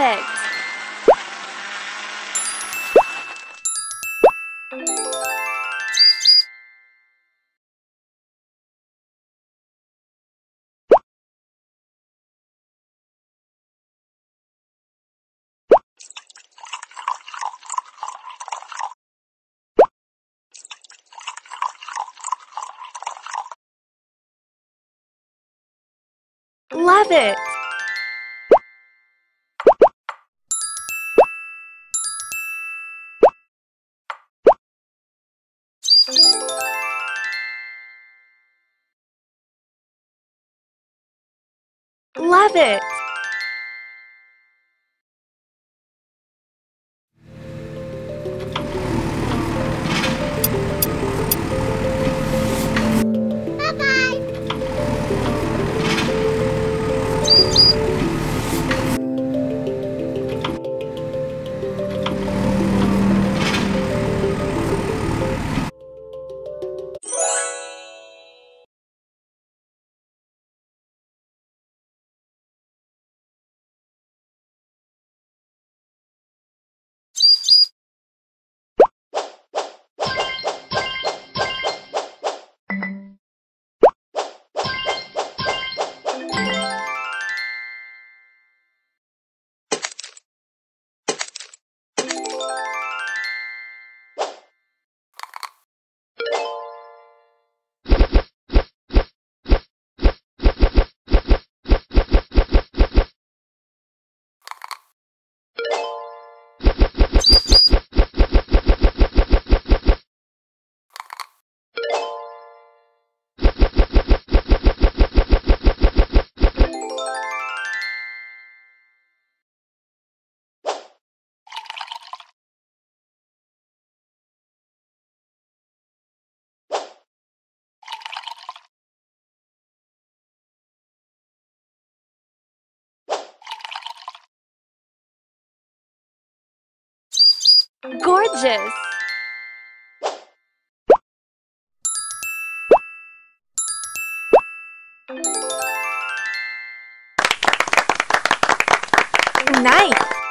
Perfect! Love it! Love it! Gorgeous! Nice!